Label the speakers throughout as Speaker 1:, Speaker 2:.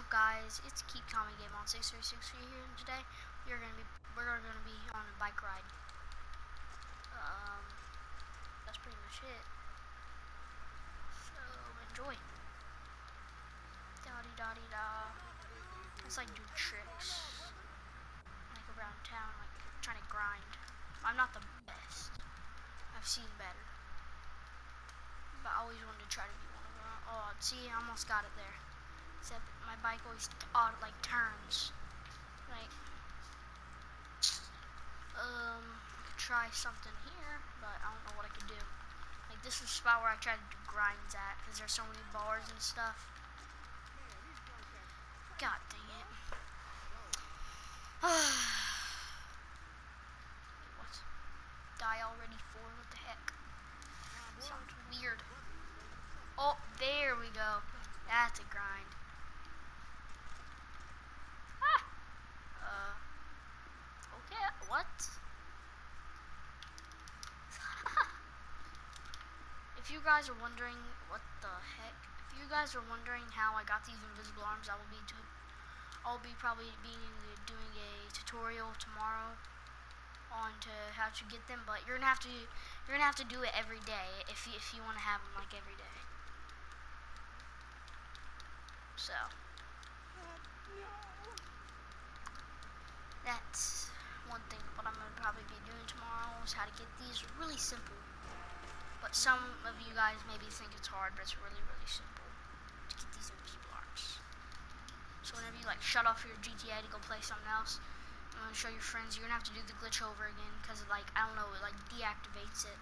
Speaker 1: up guys? It's Keep Tommy Game on 636 here and today we're gonna be we're gonna be on a bike ride. Um that's pretty much it. So enjoy. Da da da. It's like doing tricks. Like around town, like trying to grind. I'm not the best. I've seen better. But I always wanted to try to be one of them. Oh, see, I almost got it there. Except my bike always odd like turns. Like, um, I could try something here, but I don't know what I could do. Like this is the spot where I try to do grinds at, because there's so many bars and stuff. God dang it. what? Die already for? What the heck? Sounds weird. Oh, there we go. That's a grind. Ah! Uh. Okay, what? if you guys are wondering what the heck, if you guys are wondering how I got these invisible arms, I will be I'll be probably being uh, doing a tutorial tomorrow on to how to get them, but you're gonna have to you're gonna have to do it every day if you, if you want to have them like every day. So that's one thing. What I'm gonna probably be doing tomorrow is how to get these really simple. But some of you guys maybe think it's hard, but it's really really simple to get these invisible arms. So whenever you like shut off your GTA to go play something else, I'm gonna show your friends. You're gonna have to do the glitch over again because like I don't know, it like deactivates it.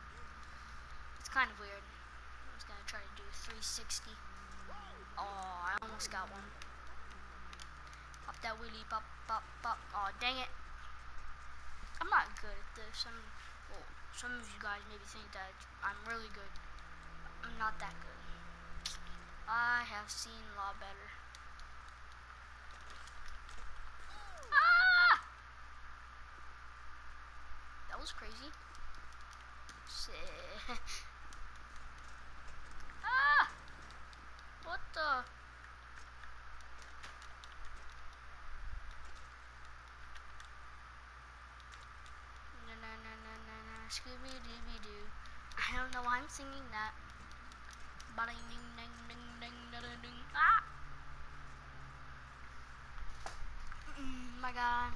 Speaker 1: It's kind of weird. I was gonna try to do 360. Oh, I almost got one. Pop that wheelie, pop, pop, pop. Oh, dang it. I'm not good at this. I'm, some of you guys maybe think that I'm really good. I'm not that good. I have seen a lot better. Ah! That was crazy. Shit. ah! What the? Ding da ding. Ah! Mm, my God.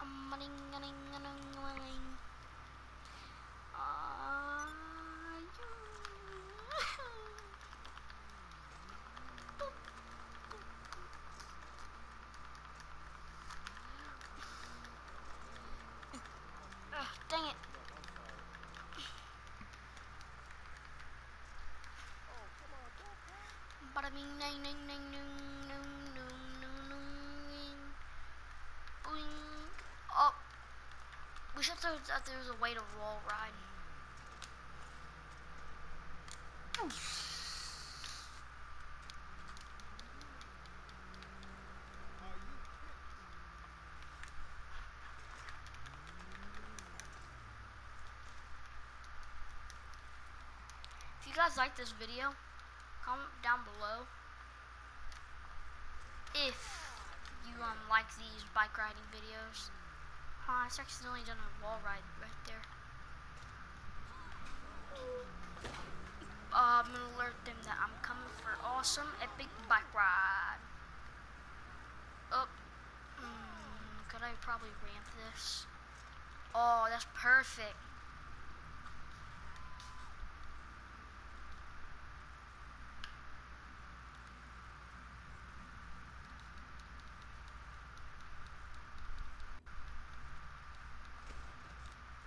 Speaker 1: Um, Oh. We should throw that there's a way to wall ride. If you guys like this video, comment down below if you um like these bike riding videos. Oh, it's accidentally done a wall ride right there. Uh, I'm gonna alert them that I'm coming for awesome epic bike ride. Oh, mm, could I probably ramp this? Oh, that's perfect.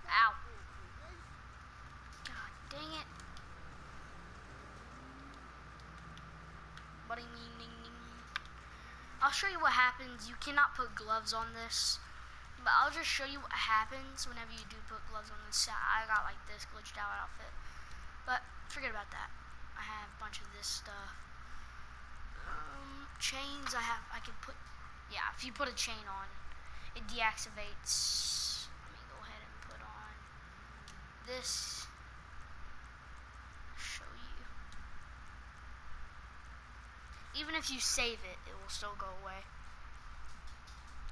Speaker 1: Ow. God dang it. Buddy me ding ding. I'll show you what happens. You cannot put gloves on this. But I'll just show you what happens whenever you do put gloves on this. I got like this glitched out outfit. But forget about that. I have a bunch of this stuff. Um, chains I have I can put yeah, if you put a chain on, it deactivates let me go ahead and put on this show even if you save it, it will still go away.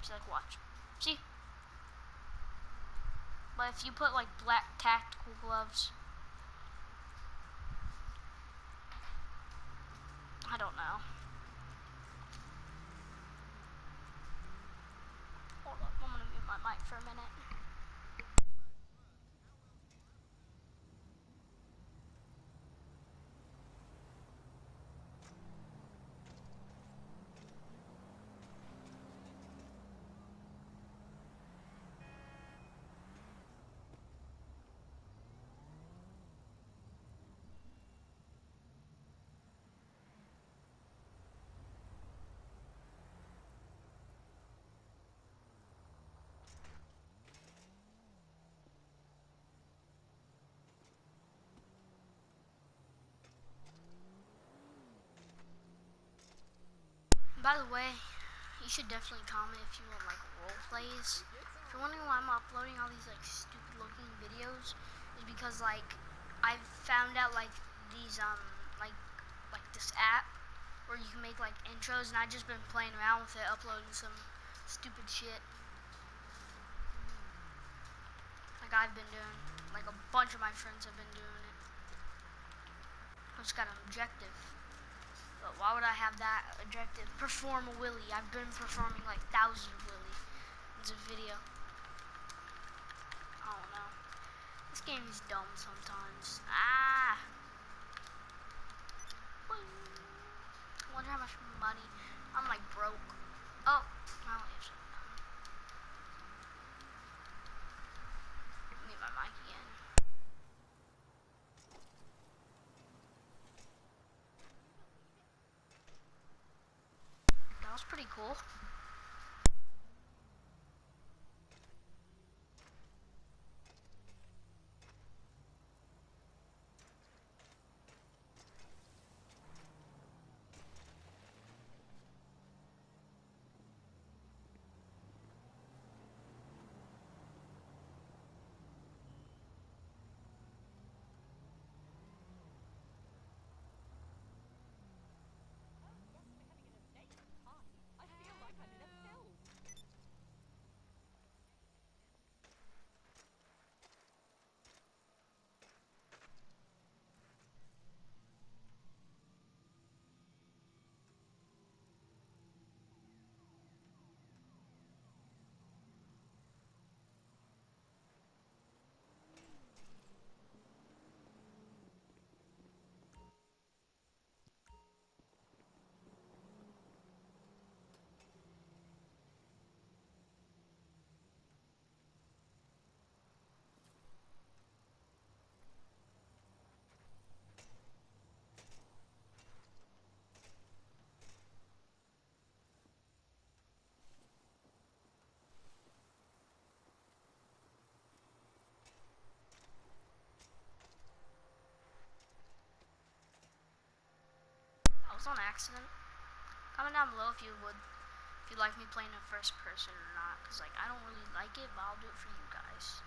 Speaker 1: Just like watch. See? But if you put like black tactical gloves, I don't know. Hold up, I'm gonna mute my mic for a minute. By the way, you should definitely comment if you want like role plays. If you're wondering why I'm uploading all these like stupid looking videos, is because like I've found out like these um like like this app where you can make like intros, and I've just been playing around with it, uploading some stupid shit. Like I've been doing, like a bunch of my friends have been doing it. I just got an objective. But why would I have that objective? Perform a wheelie. I've been performing like thousands of wheelie. It's a video. I don't know. This game is dumb sometimes. Ah! Boing. I wonder how much money. I'm like broke. Oh, my waves. Mute my mic again. That was pretty cool. On accident. Comment down below if you would, if you'd like me playing in first person or not. Cause like I don't really like it, but I'll do it for you guys.